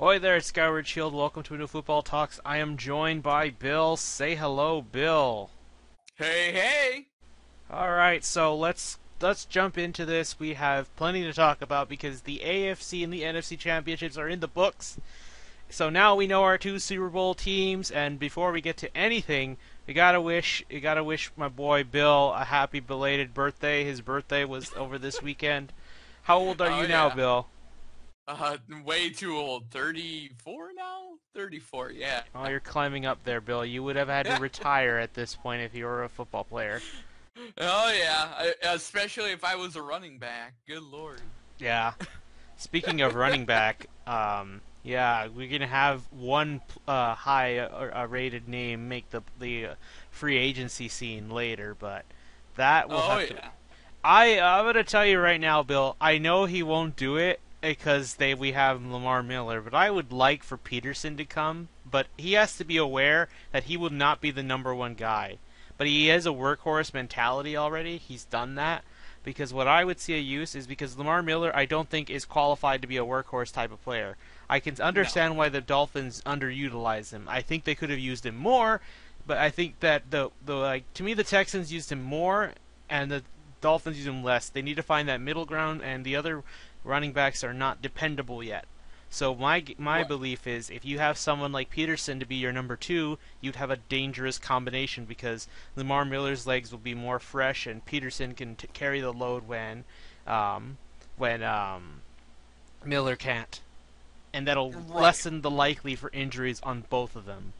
Oi there, it's Skyward Shield. Welcome to a new Football Talks. I am joined by Bill. Say hello, Bill. Hey, hey! All right, so let's let's jump into this. We have plenty to talk about because the AFC and the NFC championships are in the books. So now we know our two Super Bowl teams, and before we get to anything, we gotta wish we gotta wish my boy Bill a happy belated birthday. His birthday was over this weekend. How old are Oh, you now, yeah. Bill? Uh, way too old. 34 now? 34, yeah. Oh, you're climbing up there, Bill. You would have had to retire at this point if you were a football player. Oh, yeah. I, especially if I was a running back. Good lord. Yeah. Speaking of running back, um, yeah, we're gonna have one uh, high uh, uh, rated name make the the uh, free agency scene later, but that will oh, have to. yeah. I I'm gonna tell you right now, Bill. I know he won't do it because they we have Lamar Miller, but I would like for Peterson to come. But he has to be aware that he will not be the number one guy. But he has a workhorse mentality already. He's done that. Because what I would see a use is because Lamar Miller, I don't think is qualified to be a workhorse type of player. I can understand why the Dolphins underutilize him. I think they could have used him more, but I think that the the like to me the Texans used him more and the Dolphins use him less. They need to find that middle ground, and the other running backs are not dependable yet. So my my Right. belief is if you have someone like Peterson to be your number two, you'd have a dangerous combination because Lamar Miller's legs will be more fresh, and Peterson can t- carry the load when um, when um, Miller can't, and that'll Right. lessen the likely for injuries on both of them.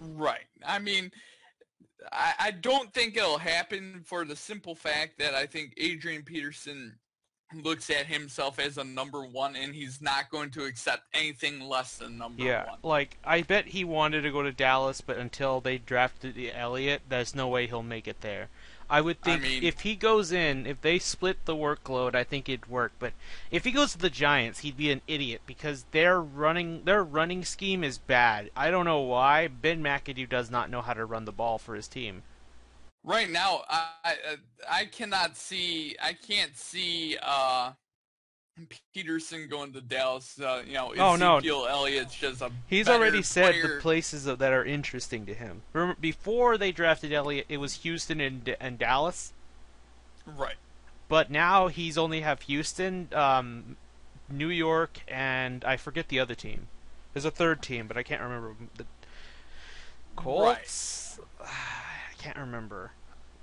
Right. I mean, I, I don't think it'll happen for the simple fact that I think Adrian Peterson looks at himself as a number one and he's not going to accept anything less than number Yeah, one. Yeah, like I bet he wanted to go to Dallas, but until they drafted the Elliott, there's no way he'll make it there. I would I think mean- if he goes in, if they split the workload, I think it'd work. But if he goes to the Giants, he'd be an idiot because their running their running scheme is bad. I don't know why Ben McAdoo does not know how to run the ball for his team. Right now, I I, I cannot see I can't see uh, Peterson going to Dallas. Uh, you know, Oh, no. Ezekiel Elliott's just a He's already said player. the places that are interesting to him. Remember, before they drafted Elliott, it was Houston and, and Dallas. Right. But now he's only have Houston, um, New York, and I forget the other team. There's a third team, but I can't remember the Colts. I can't remember.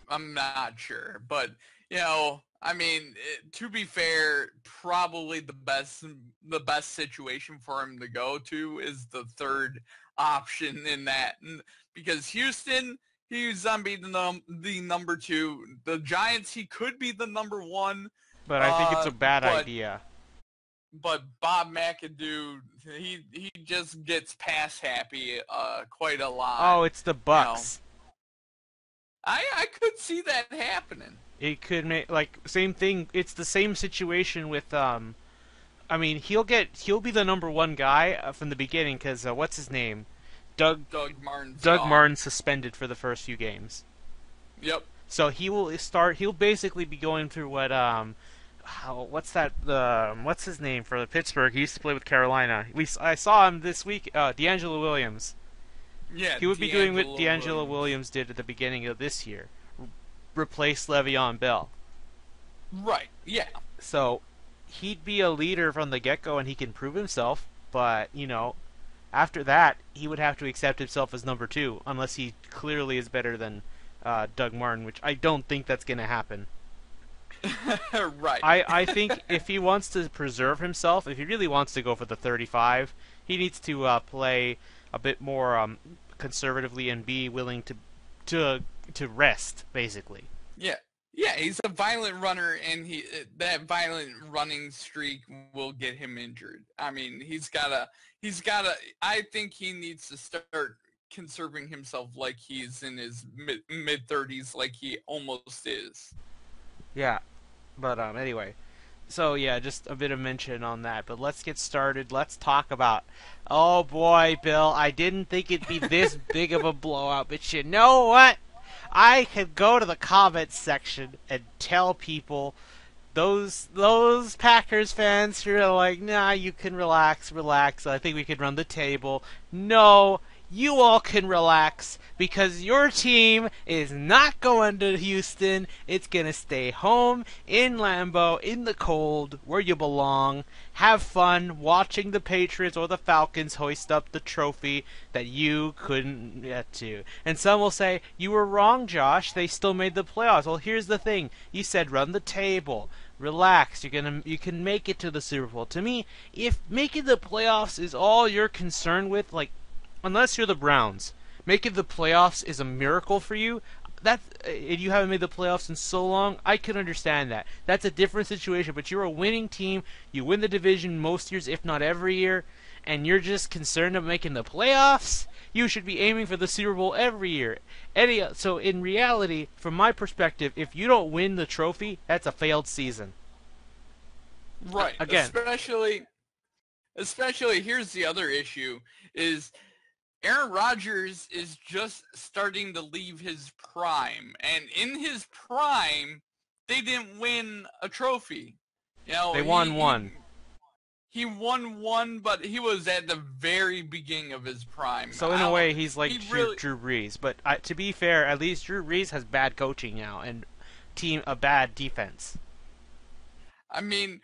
I'm not sure, but you know, I mean, it, to be fair, probably the best the best situation for him to go to is the third option in that, N- because Houston, he's on be the num the number two. The Giants, he could be the number one, But I think it's a Uh, bad but- idea. but Bob McAdoo, he he just gets pass happy uh quite a lot. Oh, it's the Bucks. I I could see that happening. It could make like same thing. It's the same situation with um. I mean, he'll get he'll be the number one guy uh, from the beginning because uh, what's his name, Doug Doug Martin. Doug Martin suspended for the first few games. Yep. So he will start. He'll basically be going through what um, how, what's that? Um, what's his name for the Pittsburgh? He used to play with Carolina. We I saw him this week. Uh, DeAngelo Williams. Yeah. He would be doing what DeAngelo DeAngelo Williams did at the beginning of this year, r- replace Le'Veon Bell. Right. Yeah. So he'd be a leader from the get go, and he can prove himself. But you know, after that, he would have to accept himself as number two, unless he clearly is better than uh, Doug Martin, which I don't think that's going to happen. right. I, I think if he wants to preserve himself, if he really wants to go for the 35, he needs to uh, play a bit more um, conservatively and be willing to to to rest, basically. yeah. Yeah, he's a violent runner, and he uh, that violent running streak will get him injured. I mean, he's gotta, he's gotta. I think he needs to start conserving himself like he's in his mid mid thirties, like he almost is. Yeah, but um, anyway, so yeah, just a bit of mention on that. But let's get started. Let's talk about. Oh boy, Bill, I didn't think it'd be this big of a blowout, but you know what? I could go to the comments section and tell people those those Packers fans who are like, nah, you can relax, relax. I think we could run the table. No, you all can relax because your team is not going to Houston. It's going to stay home in Lambeau in the cold where you belong. Have fun watching the Patriots or the Falcons hoist up the trophy that you couldn't get to. And some will say, You were wrong, Josh. They still made the playoffs. Well, here's the thing you said run the table relax. You're gonna you can make it to the Super Bowl. To me, if making the playoffs is all you're concerned with, like unless you're the Browns, making the playoffs is a miracle for you. That if you haven't made the playoffs in so long, I can understand that. That's a different situation. But you're a winning team. You win the division most years, if not every year, and you're just concerned of making the playoffs. You should be aiming for the Super Bowl every year. Any so in reality, from my perspective, if you don't win the trophy, that's a failed season. Right. Again. especially especially here's the other issue is Aaron Rodgers is just starting to leave his prime, and in his prime, they didn't win a trophy. You know, They won he- one. He won one, but he was at the very beginning of his prime. So in a way, he's like he Drew, really- Drew Brees. But uh, to be fair, at least Drew Brees has bad coaching now and team a bad defense. I mean,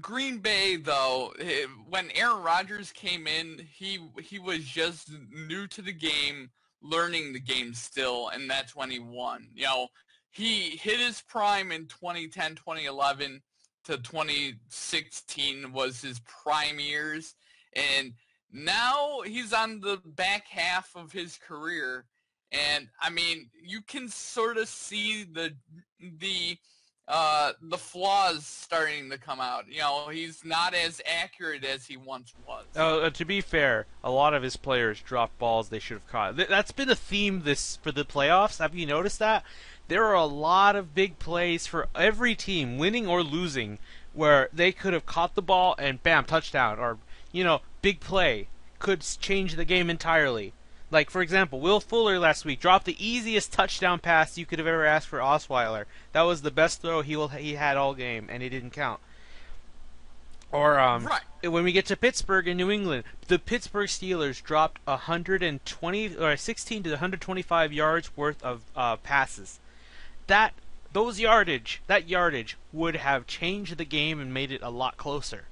Green Bay though, eh, when Aaron Rodgers came in, he he was just new to the game, learning the game still, and that's when he won. You know, he hit his prime in 2010, 2011 to 2016 was his prime years, and now he's on the back half of his career. And I mean, you can sort of see the the uh, the flaws starting to come out. You know, he's not as accurate as he once was. Uh, to be fair, a lot of his players drop balls they should have caught. That's been a theme this for the playoffs. Have you noticed that? There are a lot of big plays for every team, winning or losing, where they could have caught the ball and bam, touchdown, or you know, big play could change the game entirely. Like for example, Will Fuller last week dropped the easiest touchdown pass you could have ever asked for Osweiler. That was the best throw he will, he had all game, and it didn't count. Or um, Right. when we get to Pittsburgh and New England, the Pittsburgh Steelers dropped 120 or 16 to 125 yards worth of uh, passes. That those yardage, that yardage would have changed the game and made it a lot closer.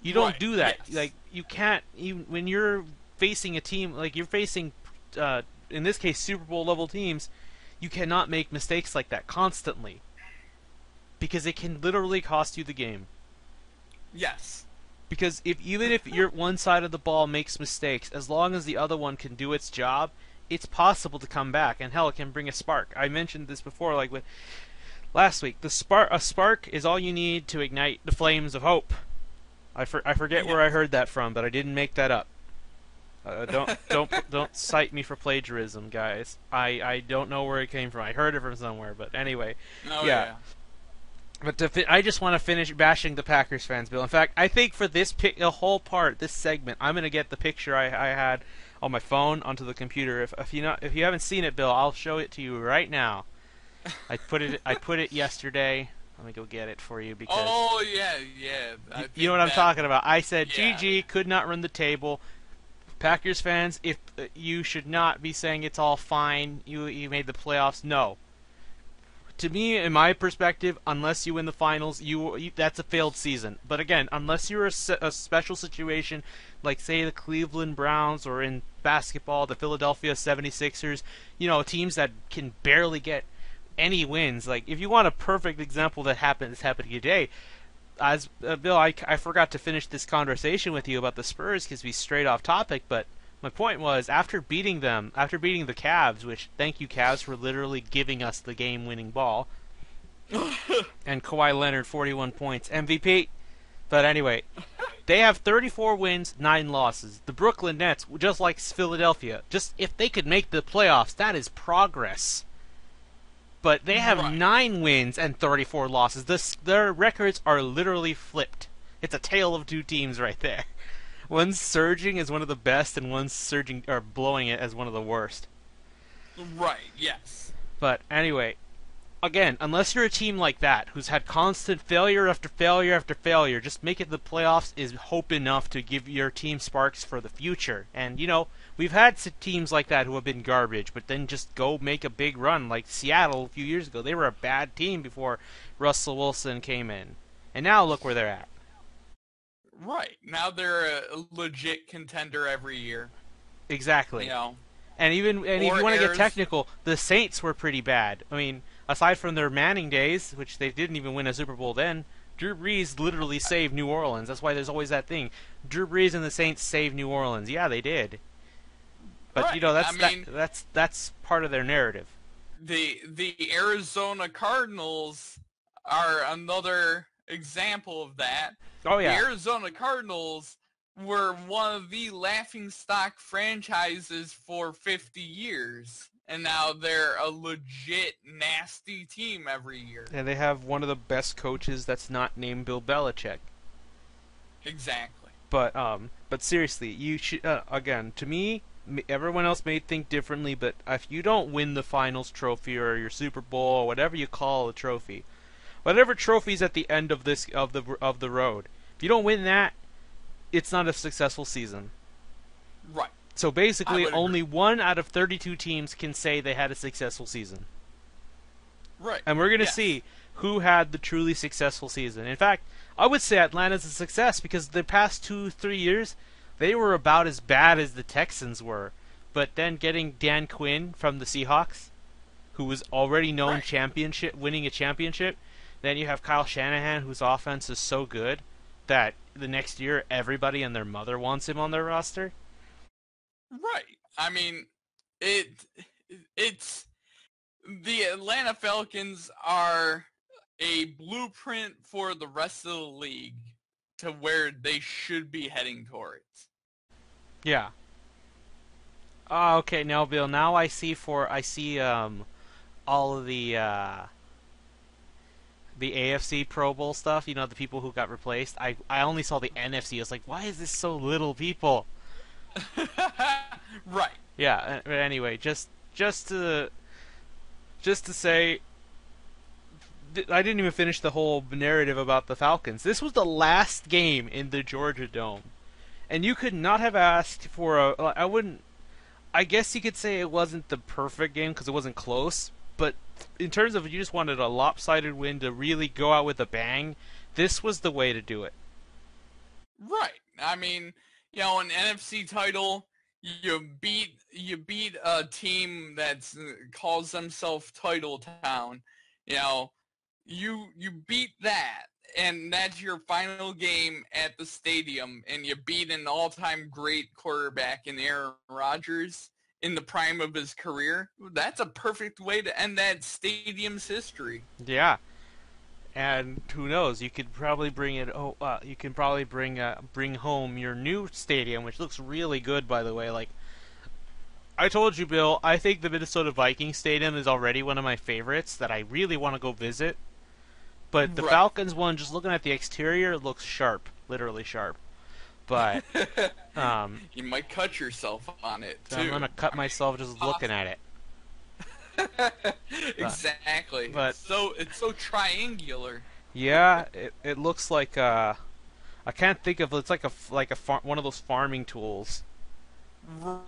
You don't Right, do that. yes. Like you can't even when you're facing a team like you're facing uh, in this case Super Bowl level teams, you cannot make mistakes like that constantly. Because it can literally cost you the game. Yes. Because if even if your one side of the ball makes mistakes, as long as the other one can do its job, it's possible to come back. And hell, it can bring a spark. I mentioned this before, like with last week. The spark, a spark, is all you need to ignite the flames of hope. I for, I forget where I heard that from, but I didn't make that up. Uh, don't don't don't cite me for plagiarism, guys. I I don't know where it came from. I heard it from somewhere, but anyway. Oh Yeah. yeah. But to fi- I just want to finish bashing the Packers fans, Bill. In fact, I think for this pic- the whole part, this segment, I'm gonna get the picture I, I had on my phone onto the computer. If if you not if you haven't seen it, Bill, I'll show it to you right now. I put it I put it yesterday. Let me go get it for you because Oh yeah, yeah. You know what I'm that- talking about. I said Yeah. GG could not run the table. Packers fans, if uh, you should not be saying it's all fine, you you made the playoffs. No. To me, in my perspective, unless you win the finals, you, you that's a failed season. But again, unless you're a, a special situation, like say the Cleveland Browns or in basketball the Philadelphia 76ers, you know, teams that can barely get any wins. Like if you want a perfect example that happened is happening today, as uh, Bill, I, I forgot to finish this conversation with you about the Spurs because we strayed off topic. But my point was, after beating them, after beating the Cavs, which thank you Cavs for literally giving us the game-winning ball, and Kawhi Leonard 41 points, MVP. But anyway, they have 34 wins, nine losses. The Brooklyn Nets, just like Philadelphia, just if they could make the playoffs, that is progress but they have Right. nine wins and 34 losses. This, their records are literally flipped. It's a tale of two teams right there. One's surging as one of the best, and one's surging or blowing it as one of the worst. Right. Yes. But anyway, again, unless you're a team like that who's had constant failure after failure after failure, just making the playoffs is hope enough to give your team sparks for the future. And you know, we've had teams like that who have been garbage, but then just go make a big run, like Seattle a few years ago. They were a bad team before Russell Wilson came in, and now look where they're at. Right now, they're a legit contender every year. Exactly. You know, and even and if you want to get technical, the Saints were pretty bad. I mean, aside from their Manning days, which they didn't even win a Super Bowl then, Drew Brees literally saved New Orleans. That's why there's always that thing. Drew Brees and the Saints saved New Orleans. Yeah, they did. But right. you know that's I mean, that, that's that's part of their narrative. The the Arizona Cardinals are another example of that. Oh yeah. The Arizona Cardinals were one of the laughing stock franchises for 50 years and now they're a legit nasty team every year. And they have one of the best coaches that's not named Bill Belichick. Exactly. But um, but seriously, you should uh, again to me. Everyone else may think differently, but if you don't win the finals trophy or your Super Bowl or whatever you call a trophy, whatever trophy's at the end of this of the of the road, if you don't win that, it's not a successful season. Right. So basically, only one out of 32 teams can say they had a successful season. Right. And we're going to yes. see who had the truly successful season. In fact, I would say Atlanta's a success because the past two, three years, they were about as bad as the Texans were. But then getting Dan Quinn from the Seahawks, who was already known right. championship, winning a championship, then you have Kyle Shanahan, whose offense is so good that the next year everybody and their mother wants him on their roster. Right. I mean, it it's the Atlanta Falcons are a blueprint for the rest of the league to where they should be heading towards. Yeah. Oh, okay, now Bill, now I see for I see um all of the uh the AFC Pro Bowl stuff, you know, the people who got replaced. I I only saw the NFC. I was like, why is this so little people? right. Yeah. But anyway, just just to just to say, I didn't even finish the whole narrative about the Falcons. This was the last game in the Georgia Dome, and you could not have asked for a. Uh, I wouldn't. I guess you could say it wasn't the perfect game because it wasn't close, but in terms of you just wanted a lopsided win to really go out with a bang, this was the way to do it. Right. I mean, you know, an NFC title, you beat you beat a team that uh, calls themselves Title Town. You know, you you beat that, and that's your final game at the stadium, and you beat an all-time great quarterback in Aaron Rodgers in the prime of his career. That's a perfect way to end that stadium's history. Yeah and who knows? You could probably bring it. Oh, uh, you can probably bring uh, bring home your new stadium, which looks really good, by the way. Like I told you, Bill, I think the Minnesota Vikings stadium is already one of my favorites that I really want to go visit. But the right. Falcons one, just looking at the exterior, looks sharp, literally sharp. But um, you might cut yourself on it too. I'm gonna cut myself just looking at it. exactly. But so it's so triangular. Yeah, it it looks like uh, I can't think of it's like a like a far, one of those farming tools.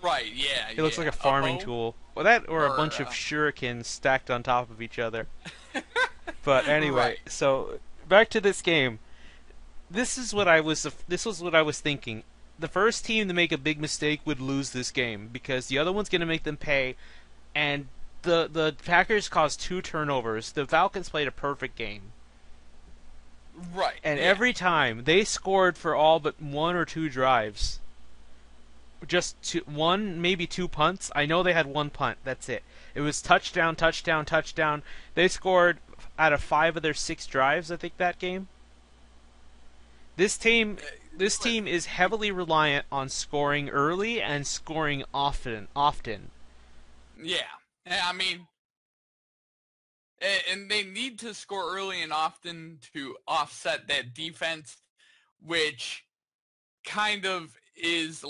Right. Yeah. It looks yeah. like a farming Uh-oh. tool. Well, that or, Or, a bunch of uh, shurikens stacked on top of each other. But anyway, Right. so back to this game. This is what I was. This was what I was thinking. The first team to make a big mistake would lose this game because the other one's going to make them pay, and the the Packers caused two turnovers. The Falcons played a perfect game, Right. and yeah. every time they scored for all but one or two drives. Just two, one, maybe two punts. I know they had one punt. That's it. It was touchdown, touchdown, touchdown. They scored out of five of their six drives. I think that game. This team, this team is heavily reliant on scoring early and scoring often. Often. Yeah. I mean, and they need to score early and often to offset that defense, which kind of is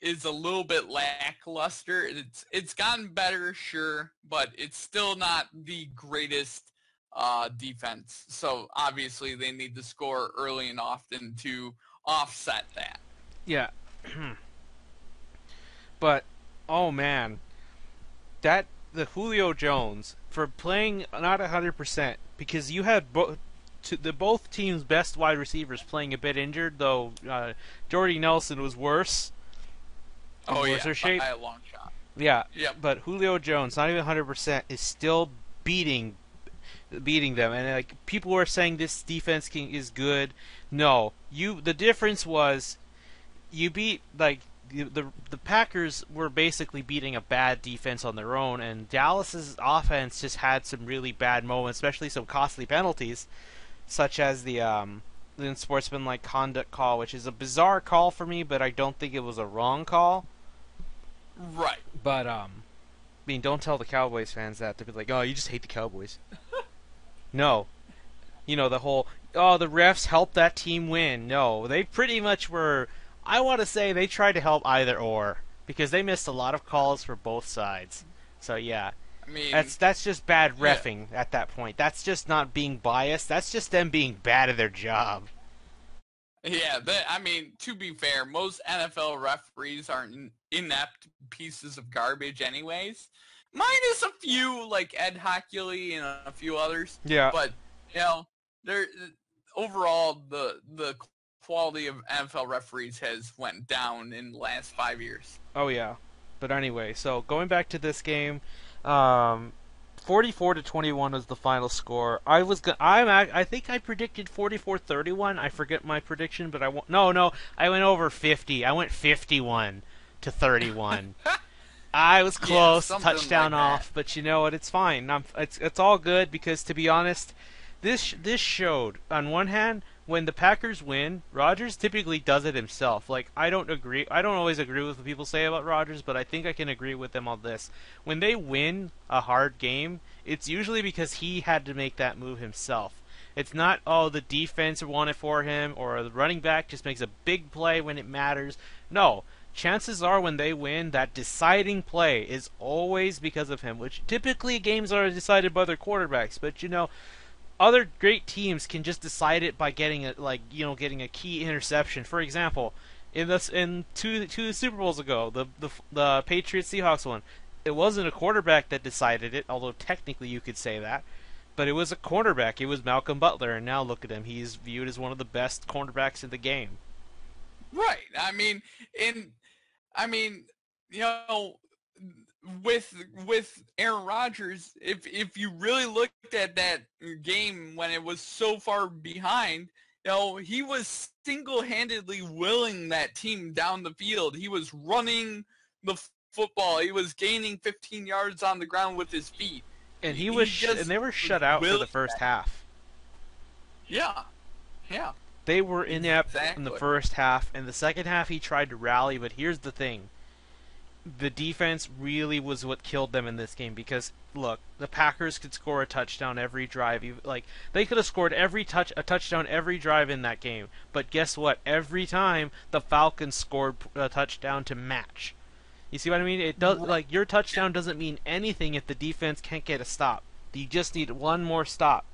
is a little bit lackluster. It's it's gotten better, sure, but it's still not the greatest uh, defense. So obviously they need to score early and often to offset that. Yeah. but oh man, that the Julio Jones for playing not hundred percent because you had both the both teams' best wide receivers playing a bit injured, though uh, Jordy Nelson was worse. Oh yeah, shape. by a long shot. Yeah, yeah. But Julio Jones, not even hundred percent, is still beating beating them. And like people were saying, this defense can, is good. No, you. The difference was you beat like the the Packers were basically beating a bad defense on their own, and Dallas's offense just had some really bad moments, especially some costly penalties, such as the um, the sportsmanlike conduct call, which is a bizarre call for me, but I don't think it was a wrong call. Right. But um, I mean, don't tell the Cowboys fans that to be like, oh, you just hate the Cowboys. no, you know the whole oh the refs helped that team win. No, they pretty much were I want to say they tried to help either or because they missed a lot of calls for both sides. So yeah, I mean that's that's just bad refing yeah. at that point. That's just not being biased. That's just them being bad at their job. Yeah, but I mean, to be fair, most NFL referees are inept pieces of garbage, anyways. Minus a few like Ed Hochuli and a few others. Yeah, but you know, they're overall the the quality of NFL referees has went down in the last five years. Oh yeah, but anyway, so going back to this game, um, 44 to 21 was the final score. I was go- I'm I think I predicted 44-31. I forget my prediction, but I w- no no I went over 50. I went 51 to 31. I was close, yeah, touchdown like off, but you know what? It's fine. I'm, it's it's all good because to be honest, this this showed on one hand when the Packers win, Rodgers typically does it himself. Like I don't agree I don't always agree with what people say about Rodgers, but I think I can agree with them on this. When they win a hard game, it's usually because he had to make that move himself. It's not oh the defense won it for him or the running back just makes a big play when it matters. No, chances are when they win, that deciding play is always because of him, which typically games are decided by their quarterbacks. But you know, other great teams can just decide it by getting a like you know getting a key interception. For example, in this in two two Super Bowls ago, the the the Patriots Seahawks one, it wasn't a quarterback that decided it, although technically you could say that, but it was a cornerback. It was Malcolm Butler, and now look at him. He's viewed as one of the best cornerbacks in the game. Right. I mean, in I mean, you know, with with Aaron Rodgers, if if you really looked at that game when it was so far behind, you know, he was single-handedly willing that team down the field. He was running the football. He was gaining 15 yards on the ground with his feet. And he, he was sh- and they were shut out for the first that. half. Yeah. Yeah. They were inept exactly. in the first half, and the second half he tried to rally, but here's the thing the defense really was what killed them in this game because look, the Packers could score a touchdown every drive. Like they could have scored every touch a touchdown every drive in that game. But guess what? Every time the Falcons scored a touchdown to match. You see what I mean? It does like your touchdown doesn't mean anything if the defense can't get a stop. You just need one more stop.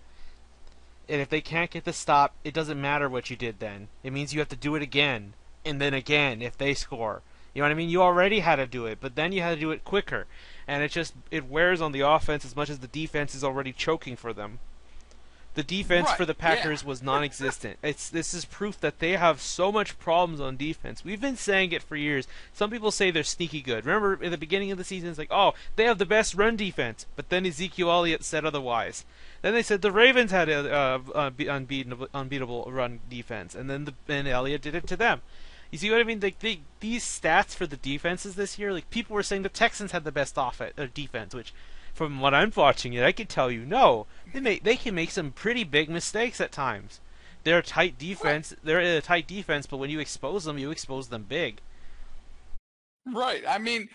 And if they can't get the stop, it doesn't matter what you did then. It means you have to do it again and then again if they score. You know what I mean? You already had to do it, but then you had to do it quicker, and it just it wears on the offense as much as the defense is already choking for them. The defense right, for the Packers yeah. was non-existent. it's this is proof that they have so much problems on defense. We've been saying it for years. Some people say they're sneaky good. Remember in the beginning of the season, it's like, oh, they have the best run defense, but then Ezekiel Elliott said otherwise. Then they said the Ravens had a uh, unbeatable, unbeatable run defense, and then the, and Elliott did it to them. You see what I mean? Like they, these stats for the defenses this year, like people were saying the Texans had the best offense or defense, which from what I'm watching it, I can tell you no. They make they can make some pretty big mistakes at times. They're a tight defense. They're a tight defense, but when you expose them, you expose them big. Right. I mean,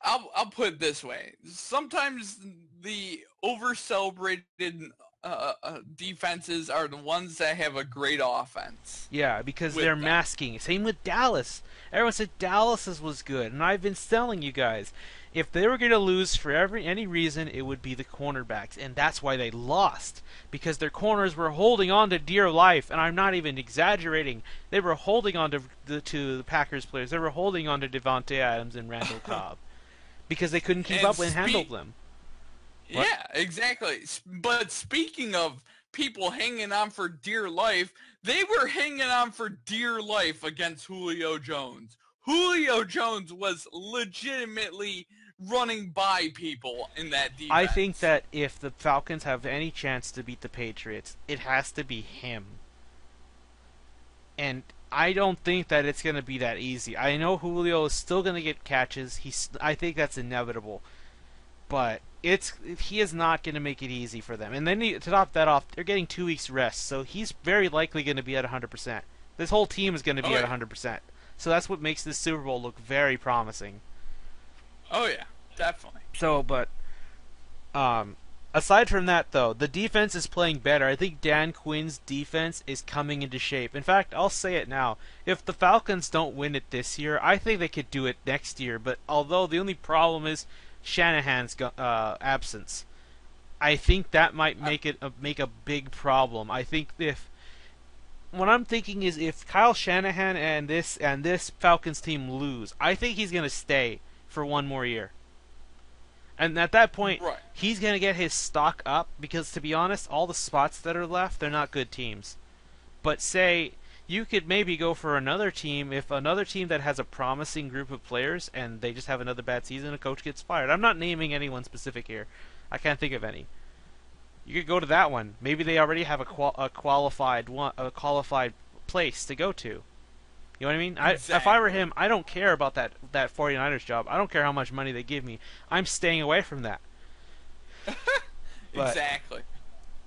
I'll I'll put it this way. Sometimes the over celebrated uh, uh, defenses are the ones that have a great offense. Yeah, because they're them. masking. Same with Dallas. Everyone said Dallas was good, and I've been telling you guys, if they were going to lose for every any reason, it would be the cornerbacks, and that's why they lost because their corners were holding on to dear life, and I'm not even exaggerating. They were holding on to the to the Packers players. They were holding on to Davante Adams and Randall Cobb because they couldn't keep And up and spe- handle them. What? Yeah, exactly. But speaking of people hanging on for dear life, they were hanging on for dear life against Julio Jones. Julio Jones was legitimately running by people in that defense. I think that if the Falcons have any chance to beat the Patriots, it has to be him. And I don't think that it's going to be that easy. I know Julio is still going to get catches. He's I think that's inevitable. But it's he is not going to make it easy for them. And then he, to top that off, they're getting 2 weeks rest. So he's very likely going to be at 100%. This whole team is going to be Oh, at yeah. 100%. So that's what makes this Super Bowl look very promising. Oh yeah, definitely. So, but um, aside from that, though, the defense is playing better. I think Dan Quinn's defense is coming into shape. In fact, I'll say it now: if the Falcons don't win it this year, I think they could do it next year. But although the only problem is Shanahan's uh, absence, I think that might make it a, make a big problem. I think if what I'm thinking is if Kyle Shanahan and this and this Falcons team lose, I think he's gonna stay for one more year. And at that point, Right. he's going to get his stock up because, to be honest, all the spots that are left, they're not good teams. But say you could maybe go for another team if another team that has a promising group of players and they just have another bad season, a coach gets fired. I'm not naming anyone specific here. I can't think of any. You could go to that one. Maybe they already have a, qual- a qualified one, a qualified place to go to. You know what I mean? I, if I were him, I don't care about that that 49ers job. I don't care how much money they give me. I'm staying away from that. Exactly.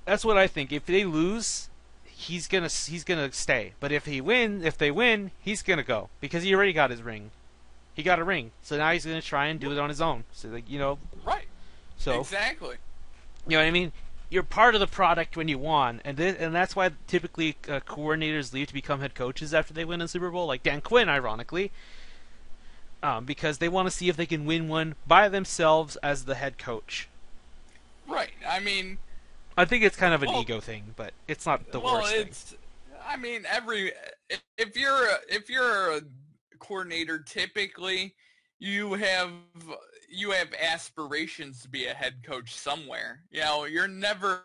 That's what I think. If they lose, he's gonna he's gonna stay. But if he win, if they win, he's gonna go because he already got his ring. He got a ring, so now he's gonna try and do it on his own. So like you know, Right. so Exactly. you know what I mean. You're part of the product when you won, and this, and that's why typically uh, coordinators leave to become head coaches after they win a Super Bowl, like Dan Quinn, ironically, um, because they want to see if they can win one by themselves as the head coach. Right. I mean, I think it's kind of an Well- ego thing, but it's not the well, worst thing. it's. I mean, every if, you're a, if you're a coordinator, typically you have you have aspirations to be a head coach somewhere. You know, you're never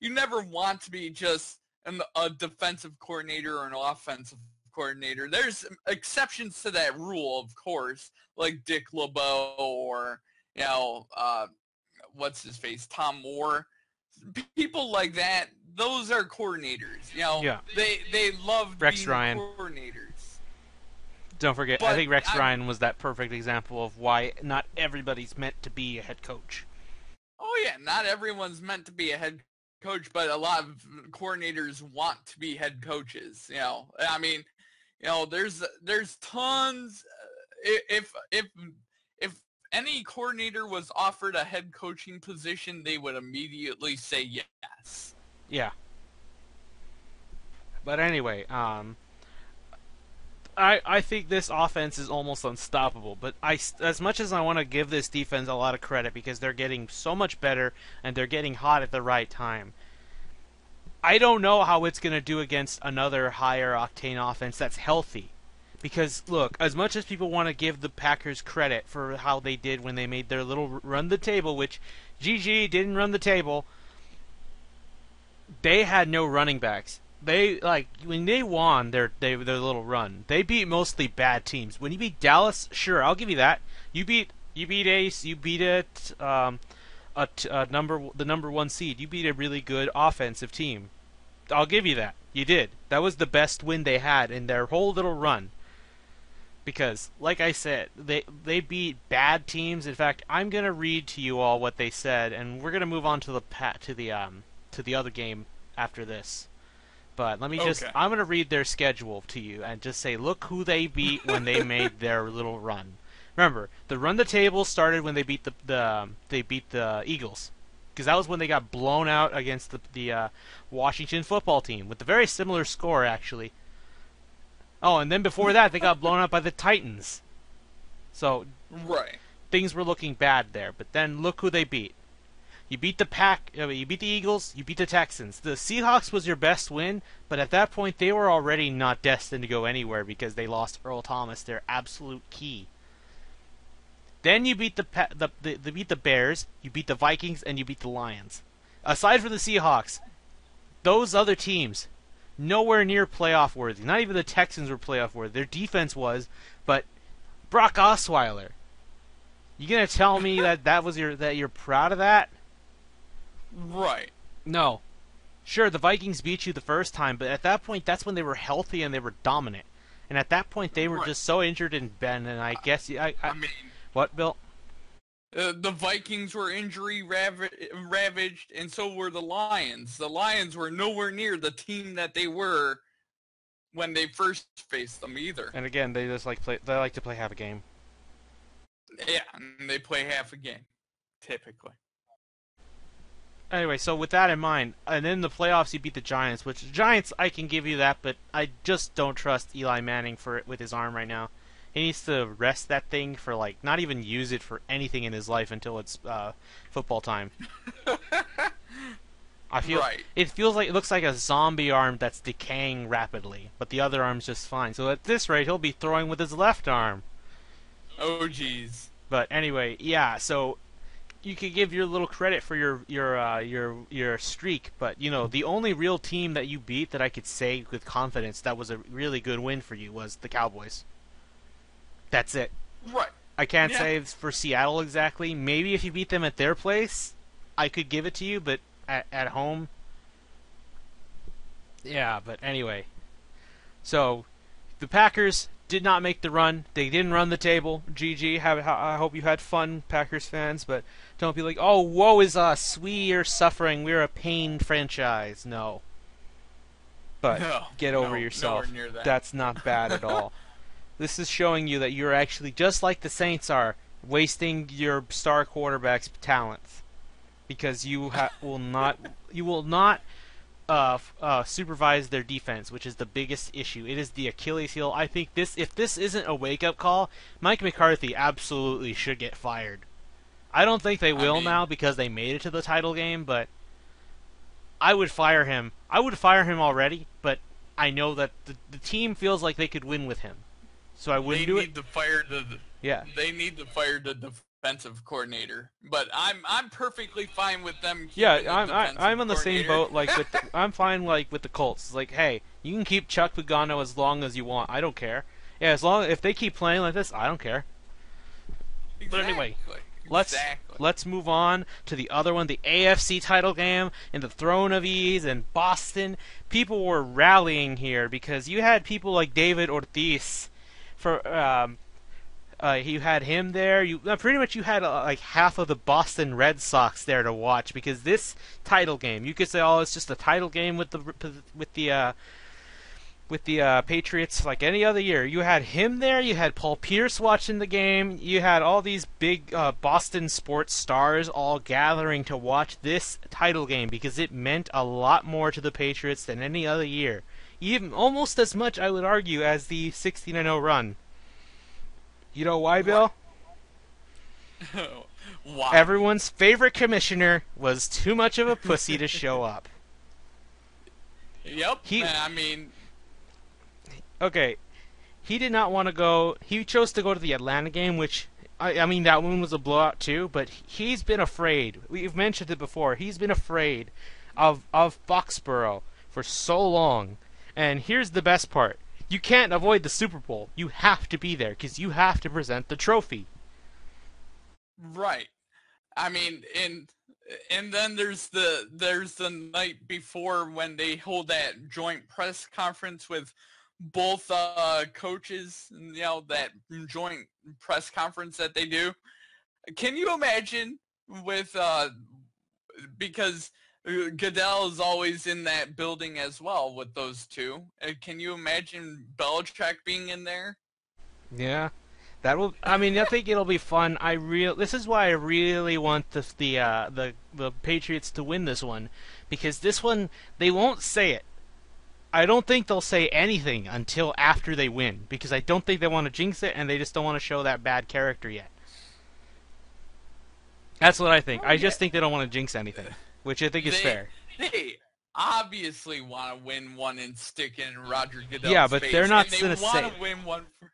you never want to be just an, a defensive coordinator or an offensive coordinator. There's exceptions to that rule, of course, like Dick LeBeau or you know uh, what's his face, Tom Moore people like that, those are coordinators. You know, Yeah. they they love Rex being Ryan. coordinators. Don't forget, I think Rex I- Ryan was that perfect example of why not everybody's meant to be a head coach. Oh yeah, not everyone's meant to be a head coach, but a lot of coordinators want to be head coaches. You know, I mean, you know, there's there's tons. uh, if if any coordinator was offered a head coaching position, they would immediately say yes. Yeah. But anyway, um, I I think this offense is almost unstoppable. But I, as much as I want to give this defense a lot of credit because they're getting so much better and they're getting hot at the right time. I don't know how it's going to do against another higher octane offense that's healthy. Because look, as much as people want to give the Packers credit for how they did when they made their little run the table, which GG didn't run the table, they had no running backs. They like when they won their they, their little run. They beat mostly bad teams. When you beat Dallas, sure, I'll give you that. You beat you beat Ace. You beat it um, a, t- a number the number one seed. You beat a really good offensive team. I'll give you that. You did. That was the best win they had in their whole little run. Because, like I said, they they beat bad teams. In fact, I'm gonna read to you all what they said, and we're gonna move on to the pat to the um to the other game after this. But let me just Okay. I'm going to read their schedule to you and just say look who they beat when they made their little run. Remember, the run the table started when they beat the the um, they beat the Eagles. because that was when they got blown out against the the uh, Washington football team with a very similar score actually. Oh, and then before that they got blown out by the Titans. So Right. things were looking bad there. But then look who they beat. You beat the Pack. Uh, you beat the Eagles. You beat the Texans. The Seahawks was your best win, but at that point they were already not destined to go anywhere because they lost Earl Thomas, their absolute key. Then you beat the, the, the, the beat the Bears. You beat the Vikings, and you beat the Lions. Aside from the Seahawks, those other teams nowhere near playoff worthy. Not even the Texans were playoff worthy. Their defense was, but Brock Osweiler. You gonna tell me that that was your that you're proud of that? Right. No. Sure, the Vikings beat you the first time, but at that point, that's when they were healthy and they were dominant. And at that point, they were Right. just so injured and Ben. And I guess I, I, I mean, what Bill? Uh, the Vikings were injury ravi- ravaged, and so were the Lions. The Lions were nowhere near the team that they were when they first faced them either. And again, they just like play. They like to play half a game. Yeah, and they play half a game, typically. Anyway, so with that in mind, and then the playoffs, you beat the Giants. Which Giants, I can give you that, but I just don't trust Eli Manning for it with his arm right now. He needs to rest that thing for like not even use it for anything in his life until it's uh, football time. I feel Right. it feels like it looks like a zombie arm that's decaying rapidly, but the other arm's just fine. So at this rate, he'll be throwing with his left arm. Oh, jeez. But anyway, yeah. So you could give your little credit for your your uh, your your streak, but you know the only real team that you beat that I could say with confidence that was a really good win for you was the Cowboys. That's it. Right. I can't Yeah. say for Seattle exactly. Maybe if you beat them at their place, I could give it to you, but at, at home, yeah. But anyway, so the Packers did not make the run. They didn't run the table. GG. Have, I hope you had fun, Packers fans. But don't be like, oh, woe is us. We are suffering. We're a pain franchise. No. But No, get over no, yourself. that. That's not bad at all. this is showing you that you're actually just like the Saints are, wasting your star quarterback's talents because you ha- will not you will not uh, f- uh, supervise their defense, which is the biggest issue. It is the Achilles heel. I think this if this isn't a wake up call, Mike McCarthy absolutely should get fired. I don't think they will mean- now because they made it to the title game, but I would fire him. I would fire him already, but I know that the, the team feels like they could win with him. So I wouldn't do need it. to fire the. Yeah. They need to fire the defensive coordinator, but I'm I'm perfectly fine with them. Yeah, the I'm I, I'm on the same boat. Like with the, I'm fine. Like with the Colts, It's like hey, you can keep Chuck Pagano as long as you want. I don't care. Yeah, as long if they keep playing like this, I don't care. But anyway, Let's exactly. let's move on to the other one, the AFC title game in the Throne of Ease in Boston. People were rallying here because you had people like David Ortiz for um, uh, you had him there. You uh, pretty much you had uh, like half of the Boston Red Sox there to watch because this title game, you could say, oh, it's just a title game with the with the uh, with the uh, Patriots like any other year. You had him there. You had Paul Pierce watching the game. You had all these big uh, Boston sports stars all gathering to watch this title game because it meant a lot more to the Patriots than any other year. Even almost as much, I would argue, as the 16 0 run. You know why, Bill? Why? Everyone's favorite commissioner was too much of a pussy to show up. Yep. He- I mean, okay, he did not want to go. He chose to go to the Atlanta game, which I, I mean that one was a blowout too. But he's been afraid. We've mentioned it before. He's been afraid of of Foxborough for so long. And here's the best part: you can't avoid the Super Bowl. You have to be there because you have to present the trophy. right. I mean, and and then there's the there's the night before when they hold that joint press conference with both uh coaches, you know, that joint press conference that they do. Can you imagine with uh because Goodell is always in that building as well with those two. Uh, can you imagine Belichick being in there? Yeah, That will. I mean, I think it'll be fun. I real. This is why I really want the the uh, the the Patriots to win this one, because this one they won't say it. I don't think they'll say anything until after they win, because I don't think they want to jinx it, and they just don't want to show that bad character yet. That's what I think. Oh, I just think they don't want to jinx anything, which I think is They- fair. They obviously want to win one and stick in Roger Goodell's Yeah, but face, they're not and they say wanna win one for.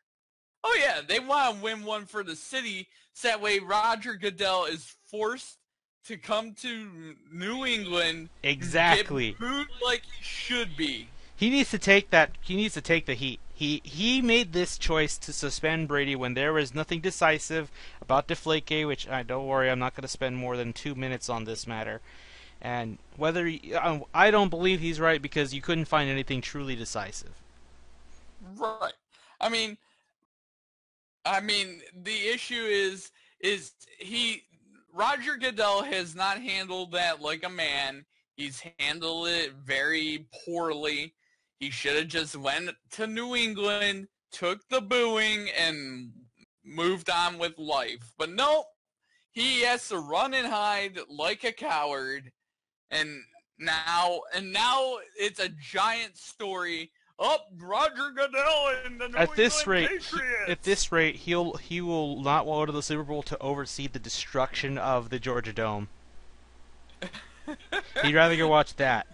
Oh yeah, they want to win one for the city, so that way Roger Goodell is forced to come to New England, Exactly. get booed like he should be. He needs to take that. He needs to take the heat. He he made this choice to suspend Brady when there was nothing decisive about Deflategate, which I don't worry, I'm not going to spend more than two minutes on this matter. And whether he- I um, I don't believe he's right because you couldn't find anything truly decisive. Right. I mean, I mean, the issue is, is he, Roger Goodell has not handled that like a man. He's handled it very poorly. He should have just went to New England, took the booing, and moved on with life. But nope, he has to run and hide like a coward. And now, and now it's a giant story. Up, Roger Goodell and the New At this England rate, Patriots. at this rate, he'll he will not go to the Super Bowl to oversee the destruction of the Georgia Dome. He'd rather go watch that.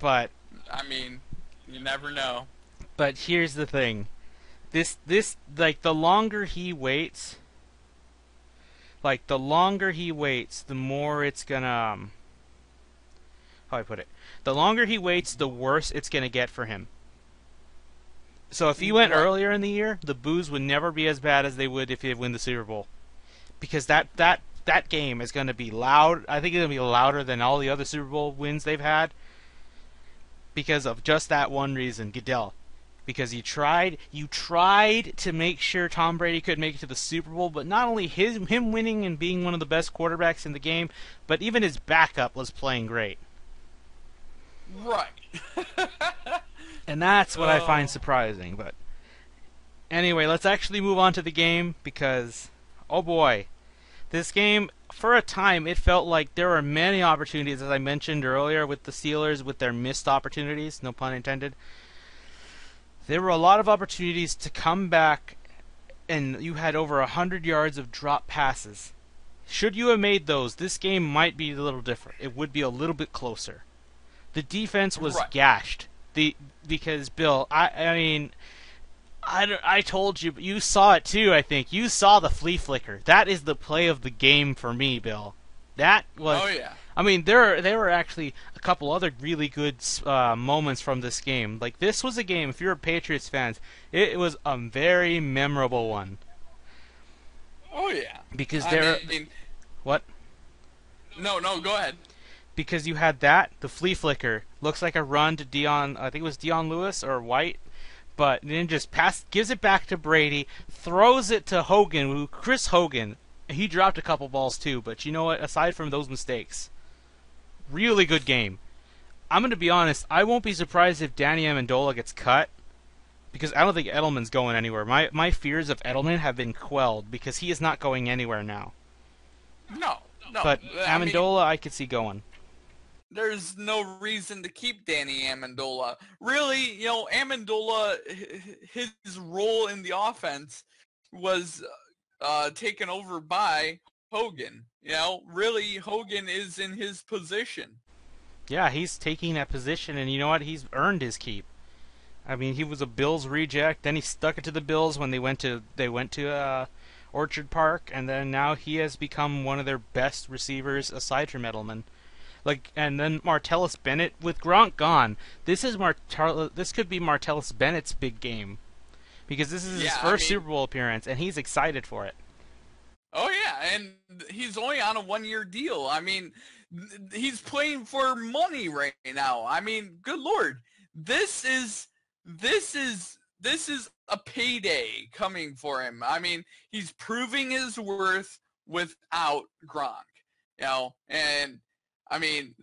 But I mean, you never know. But here's the thing. This this like the longer he waits like the longer he waits, the more it's gonna um, how I put it? The longer he waits, the worse it's gonna get for him. So if he went earlier in the year, the boos would never be as bad as they would if he had win the Super Bowl. Because that that that game is gonna be loud. I think it's gonna be louder than all the other Super Bowl wins they've had. Because of just that one reason, Goodell because you tried you tried to make sure Tom Brady could make it to the Super Bowl, but not only his him winning and being one of the best quarterbacks in the game, but even his backup was playing great. Right. And that's what I find Oh. surprising, but anyway, let's actually move on to the game because oh boy. This game for a time it felt like there were many opportunities as I mentioned earlier with the Steelers with their missed opportunities, no pun intended. There were a lot of opportunities to come back and you had over a hundred yards of drop passes. Should you have made those, this game might be a little different. It would be a little bit closer. The defense was Right. gashed. The because Bill, I I mean, I, I told you, but you saw it too. I think you saw the flea flicker. That is the play of the game for me, Bill. That was. oh yeah. I mean, there there were actually a couple other really good uh, moments from this game. Like this was a game. If you're a Patriots fans, it, it was a very memorable one Oh yeah. because I there mean, what no, no, go ahead. Because you had that the flea flicker looks like a run to Dion. I think it was Dion Lewis or White, but then just pass gives it back to Brady, throws it to Hogan. Who Chris Hogan, he dropped a couple balls too. But you know what? Aside from those mistakes, really good game. I'm going to be honest. I won't be surprised if Danny Amendola gets cut because I don't think Edelman's going anywhere. My my fears of Edelman have been quelled because he is not going anywhere now. No, no. But I mean, Amendola, I could see going. There's no reason to keep Danny Amendola. Really, you know, Amendola, his role in the offense was uh, taken over by Hogan. You know, really, Hogan is in his position. Yeah, he's taking that position, and you know what? He's earned his keep. I mean, he was a Bills reject. Then he stuck it to the Bills when they went to they went to uh, Orchard Park, and then now he has become one of their best receivers aside from Edelman. Like, and then Martellus Bennett with Gronk gone. This is Martell. This could be Martellus Bennett's big game because this is his Yeah, I first mean- Super Bowl appearance, and he's excited for it. Oh yeah, and he's only on a one-year deal. I mean, th- he's playing for money right now. I mean, good lord, this is this is this is a payday coming for him. I mean, he's proving his worth without Gronk, you know, and I mean,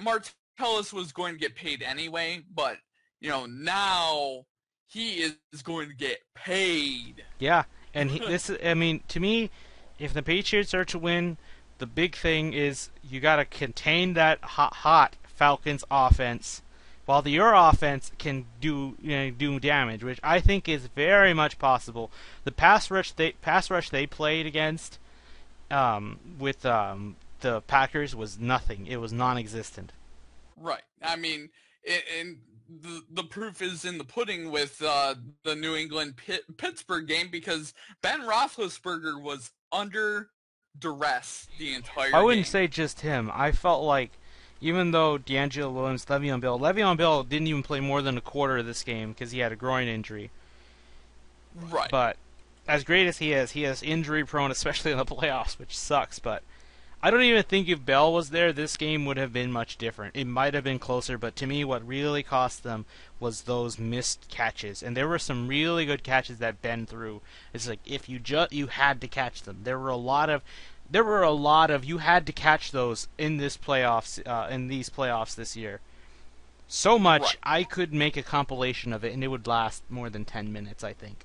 Martellus was going to get paid anyway, but you know now he is going to get paid. Yeah, And he, this, I mean, to me, if the Patriots are to win, the big thing is you got to contain that hot, hot Falcons offense, while the, your offense can do you know, do damage, which I think is very much possible. The pass rush they pass rush they played against um, with um, the Packers was nothing. It was non-existent. Right. I mean, and the the proof is in the pudding with uh, the New England Pittsburgh game because Ben Roethlisberger was under duress the entire. I wouldn't game. say just him. I felt like even though DeAngelo Williams, Le'Veon Bell, Le'Veon Bell didn't even play more than a quarter of this game because he had a groin injury. Right. But as great as he is, he is injury prone, especially in the playoffs, which sucks. But I don't even think if Bell was there, this game would have been much different. It might have been closer, but to me, what really cost them was those missed catches, and there were some really good catches that Ben threw. It's like if you just you had to catch them. There were a lot of there were a lot of you had to catch those in this playoffs uh, in these playoffs this year. So much right. I could make a compilation of it, and it would last more than ten minutes. I think.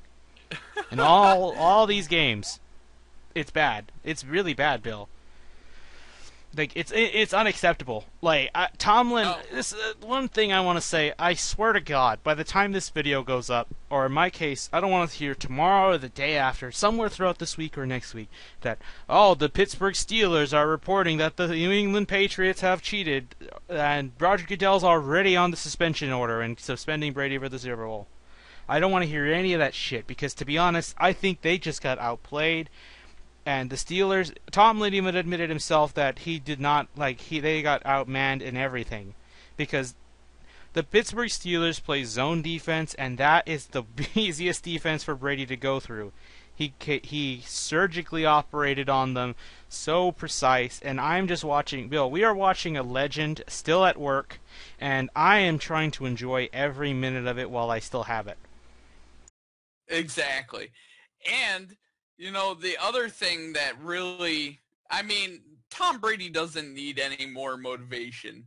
And all all these games, it's bad. It's really bad, Bill. Like it's it's unacceptable. Like I, Tomlin, oh. this uh, one thing I want to say. I swear to God, by the time this video goes up, or in my case, I don't want to hear tomorrow or the day after, somewhere throughout this week or next week, that oh the Pittsburgh Steelers are reporting that the New England Patriots have cheated, and Roger Goodell's already on the suspension order and suspending Brady for the Super Bowl. I don't want to hear any of that shit because, to be honest, I think they just got outplayed and the Steelers, Tomlin even admitted himself that he did not like he they got outmanned in everything, because the Pittsburgh Steelers play zone defense, and that is the easiest defense for Brady to go through. He he surgically operated on them, so precise. And I'm just watching Bill. We are watching a legend still at work, and I am trying to enjoy every minute of it while I still have it. Exactly, and you know, the other thing that really, I mean, Tom Brady doesn't need any more motivation,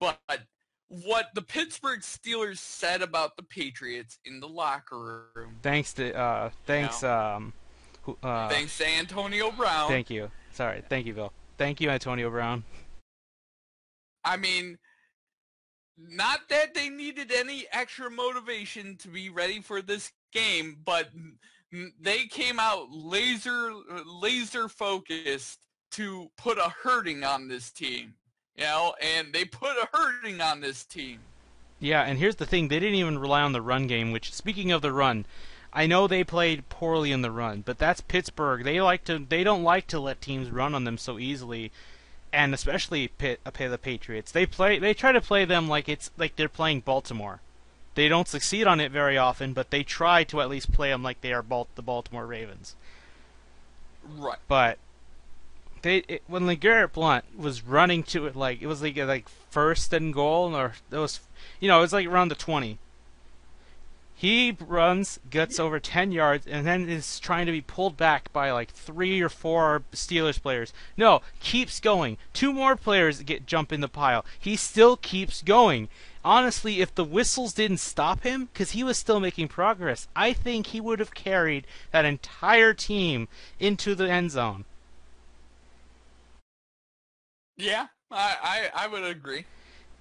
but what the Pittsburgh Steelers said about the Patriots in the locker room. Thanks to, uh, thanks, um, uh, thanks to Antonio Brown. Thank you. Sorry. Thank you, Bill. Thank you, Antonio Brown. I mean, not that they needed any extra motivation to be ready for this game, but they came out laser laser focused to put a hurting on this team. You know, and they put a hurting on this team. Yeah, and here's the thing, they didn't even rely on the run game, which speaking of the run, I know they played poorly in the run, but that's Pittsburgh. They like to they don't like to let teams run on them so easily. And especially Pitt, uh, the Patriots. They play they try to play them like it's like they're playing Baltimore. They don't succeed on it very often, but they try to at least play them like they are the Baltimore Ravens. Right. But they it, when LeGarrette Blunt was running to it like it was like like first and goal or it was you know it was like around the twenty. He runs, gets over ten yards, and then is trying to be pulled back by like three or four Steelers players. No, keeps going. Two more players get jump in the pile. He still keeps going honestly, if the whistles didn't stop him, because he was still making progress, I think he would have carried that entire team into the end zone. Yeah, I, I, I would agree.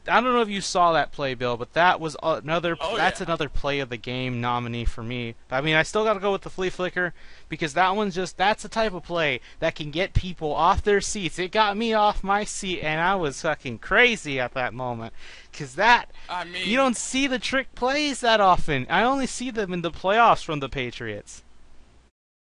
I don't know if you saw that play, Bill, but that was another. Oh, that's yeah. another play of the game nominee for me. I mean, I still got to go with the flea flicker because that one's just that's the type of play that can get people off their seats. It got me off my seat, and I was fucking crazy at that moment because that. I mean, you don't see the trick plays that often. I only see them in the playoffs from the Patriots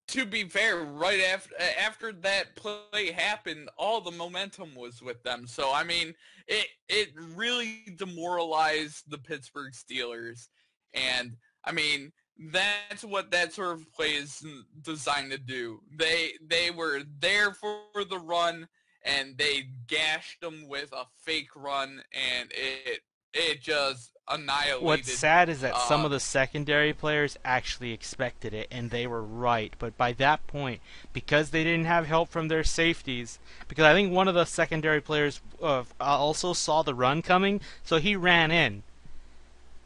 to be fair, right after uh, after that play happened, all the momentum was with them. So I mean, it it really demoralized the Pittsburgh Steelers, and I mean that's what that sort of play is designed to do. They they were there for the run, and they gashed them with a fake run, and it it just annihilated. What's sad is that uh, some of the secondary players actually expected it, and they were right. But by that point, because they didn't have help from their safeties, because I think one of the secondary players uh, also saw the run coming, so he ran in.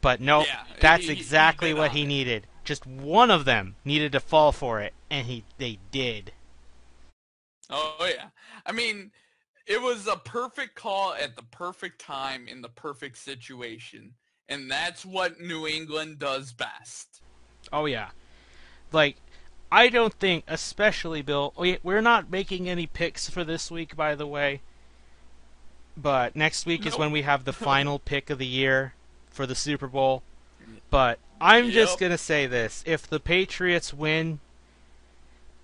But no, Yeah, that's he- he exactly bit what he it. needed. Just one of them needed to fall for it, and he they did. Oh yeah. I mean, it was a perfect call at the perfect time in the perfect situation. And that's what New England does best. Oh yeah. Like I don't think especially Bill, we- we're not making any picks for this week by the way. But next week is when we have the final pick of the year for the Super Bowl. But I'm just going to say this. If the Patriots win,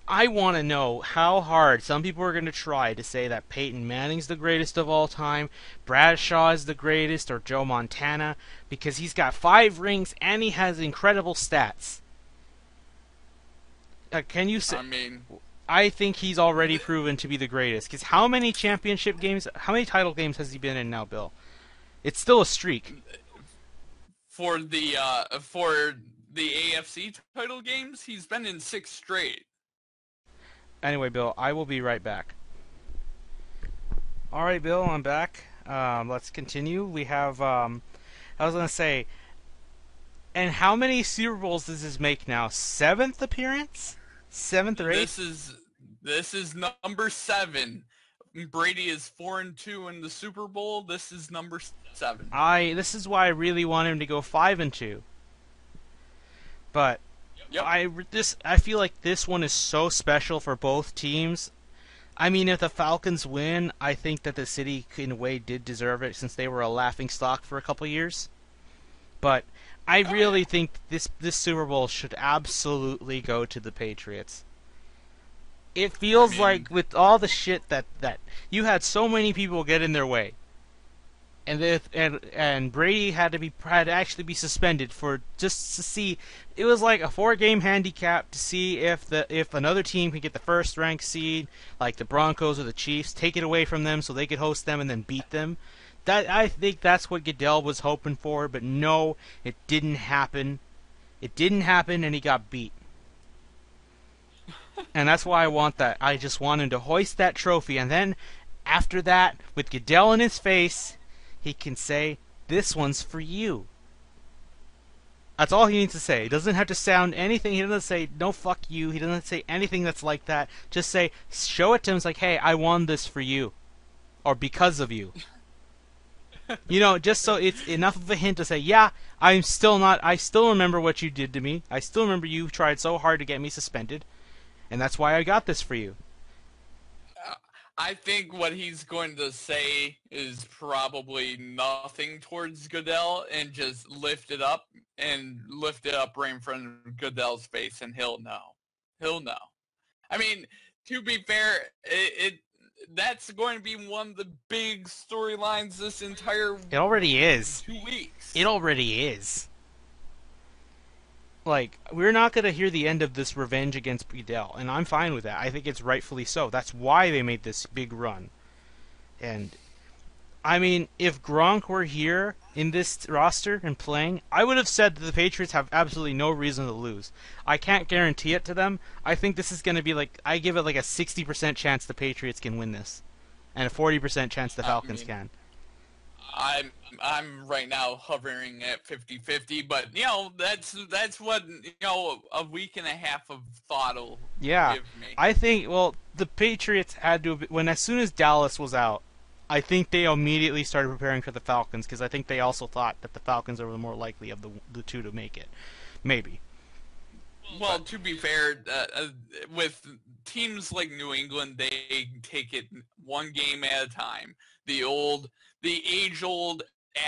I want to know how hard some people are going to try to say that Peyton Manning's the greatest of all time, Bradshaw is the greatest, or Joe Montana, because he's got five rings and he has incredible stats. Uh, can you say? I mean, I think he's already proven to be the greatest. Because how many championship games, how many title games has he been in now, Bill? It's still a streak. for the uh for the AFC title games, he's been in six straight. Anyway, Bill, I will be right back. All right, Bill, I'm back. Um, let's continue. We have, um, I was going to say, and how many Super Bowls does this make now? Seventh appearance? Seventh or eighth? This is this is number seven. Brady is four and two in the Super Bowl. This is number seven. I. This is why I really want him to go five and two. But Yep. I this I feel like this one is so special for both teams. I mean, if the Falcons win, I think that the city in a way did deserve it since they were a laughing stock for a couple years. But I Oh, really think this this Super Bowl should absolutely go to the Patriots. It feels mean- like with all the shit that that you had so many people get in their way. And if, and and Brady had to be had to actually be suspended for just to see it was like a four game handicap to see if the if another team could get the first ranked seed like the Broncos or the Chiefs take it away from them so they could host them and then beat them. That I think that's what Goodell was hoping for, but no, it didn't happen. It didn't happen, and he got beat. and that's why I want that. I just want him to hoist that trophy, and then after that, with Goodell in his face, he can say, "This one's for you." That's all he needs to say. He doesn't have to sound anything. He doesn't say "no fuck you." He doesn't say anything that's like that. Just say, show it to him. It's like, "Hey, I won this for you," or because of you. you know, just so it's enough of a hint to say, "Yeah, I'm still not. I still remember what you did to me. I still remember you tried so hard to get me suspended, and that's why I got this for you." I think what he's going to say is probably nothing towards Goodell and just lift it up and lift it up right in front of Goodell's face and he'll know. He'll know. I mean, to be fair, it, it that's going to be one of the big storylines this entire It already is. two weeks. It already is. Like, we're not going to hear the end of this revenge against Goodell, and I'm fine with that. I think it's rightfully so. That's why they made this big run. And, I mean, if Gronk were here in this roster and playing, I would have said that the Patriots have absolutely no reason to lose. I can't guarantee it to them. I think this is going to be like, I give it like a 60% chance the Patriots can win this, and a 40% chance the I Falcons mean- can. I'm I'm right now hovering at 50-50, but you know that's that's what you know a week and a half of thought will Yeah. give me. I think well, the Patriots had to have- when as soon as Dallas was out, I think they immediately started preparing for the Falcons because I think they also thought that the Falcons are the more likely of the the two to make it. Maybe. Well, to be fair, uh, uh, with teams like New England, they take it one game at a time. The old, the age-old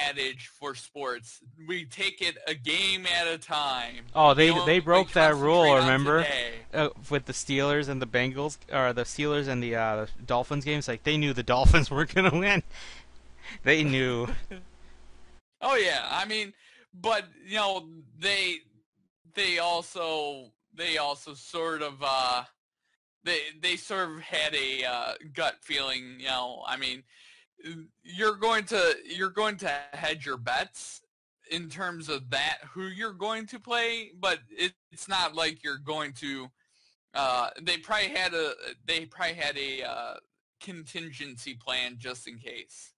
adage for sports: we take it a game at a time. Oh, they they broke that rule. Remember uh, with the Steelers and the Bengals, or the Steelers and the uh, Dolphins games. Like they knew the Dolphins weren't gonna win. They knew. Oh yeah, I mean, but you know they they also they also sort of uh they they sort of had a uh, gut feeling. You know, I mean, you're going to you're going to hedge your bets in terms of that who you're going to play, but it, it's not like you're going to. Uh, they probably had a they probably had a uh, contingency plan just in case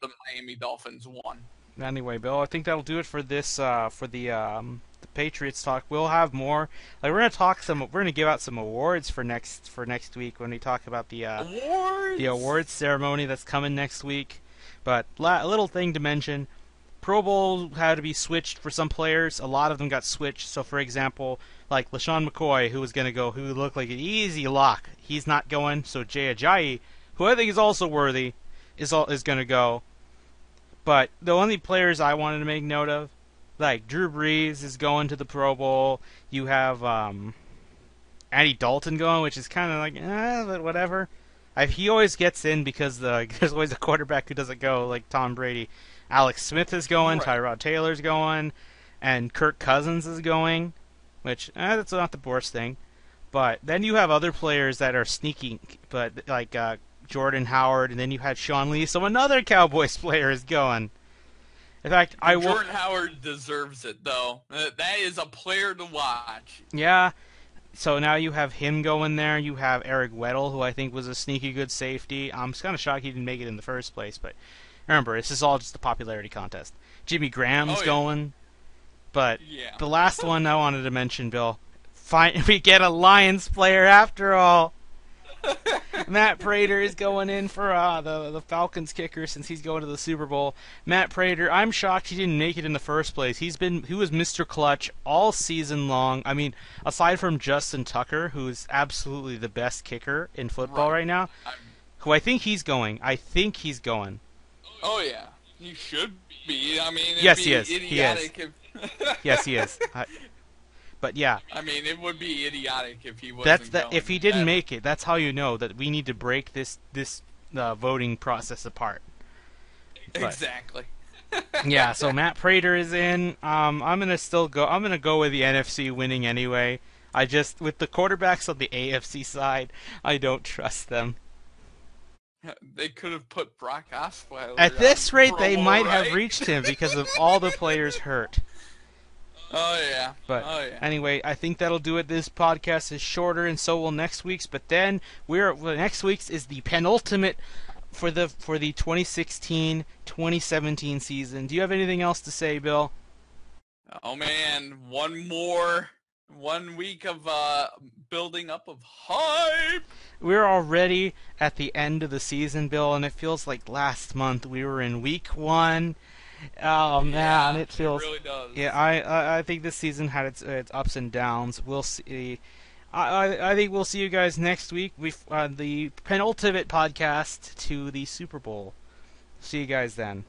the Miami Dolphins won. Anyway, Bill, I think that'll do it for this uh, for the um, the Patriots talk. We'll have more. Like we're gonna talk some. We're gonna give out some awards for next for next week when we talk about the uh, Awards. the awards ceremony that's coming next week. But la- a little thing to mention: Pro Bowl had to be switched for some players. A lot of them got switched. So, for example, like LeSean McCoy, who was going to go, who looked like an easy lock, he's not going. So Jay Ajayi, who I think is also worthy, is all, is going to go. But the only players I wanted to make note of, like Drew Brees is going to the Pro Bowl. You have um, Andy Dalton going, which is kind of like, eh, but whatever. I, he always gets in because the, there's always a quarterback who doesn't go, like Tom Brady. Alex Smith is going, Right. Tyrod Taylor's going, and Kirk Cousins is going, which eh, that's not the worst thing. But then you have other players that are sneaking, but like uh, Jordan Howard, and then you had Sean Lee, so another Cowboys player is going. In fact, I will. Jordan Howard deserves it though. Uh, that is a player to watch. Yeah. So now you have him going there. You have Eric Weddle, who I think was a sneaky good safety. I'm kind of shocked he didn't make it in the first place, but remember, this is all just a popularity contest. Jimmy Graham's Oh, yeah. going, but Yeah. the last one I wanted to mention, Bill, fine, we get a Lions player after all. Matt Prater is going in for uh, the the Falcons kicker since he's going to the Super Bowl. Matt Prater, I'm shocked he didn't make it in the first place. He's been he was Mr. Clutch all season long. I mean, aside from Justin Tucker, who's absolutely the best kicker in football Right. right now, I'm- who I think he's going. I think he's going. oh yeah, he should be. I mean, Yes, be he is. He is. if. Yes, he is. I, but yeah, I mean, it would be idiotic if he wasn't. that's that. If he didn't make it, that's how you know that we need to break this this uh, voting process apart. but- exactly. yeah, so Matt Prater is in. Um, I'm gonna still go. I'm gonna go with the NFC winning anyway. I just with the quarterbacks on the AFC side, I don't trust them. They could have put Brock Osweiler. At this rate, they might right? have reached him because of all the players hurt. Oh yeah. But oh yeah. anyway, I think that'll do it. This podcast is shorter, and so will next week's. But then we're well, next week's is the penultimate for the for the 2016-2017 season. Do you have anything else to say, Bill? Oh man, one more, one week of uh building up of hype. We're already at the end of the season, Bill, and it feels like last month we were in week one. Oh man, Yeah, it feels. really does. Yeah, I, I I think this season had its its ups and downs. We'll see. I I, I think we'll see you guys next week. We uh, the penultimate podcast to the Super Bowl. See you guys then.